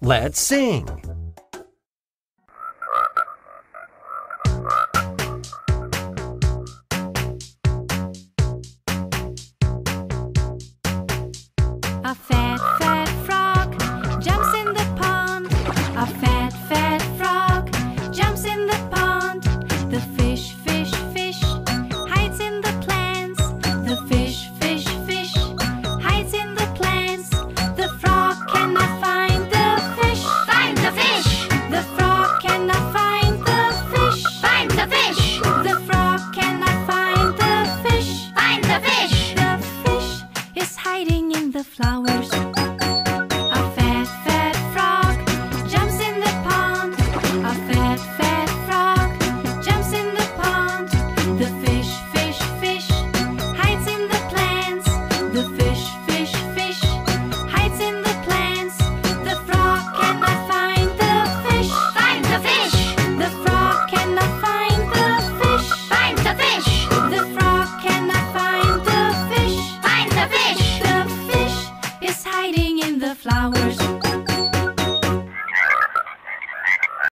Let's sing. In the flowers. In the flowers.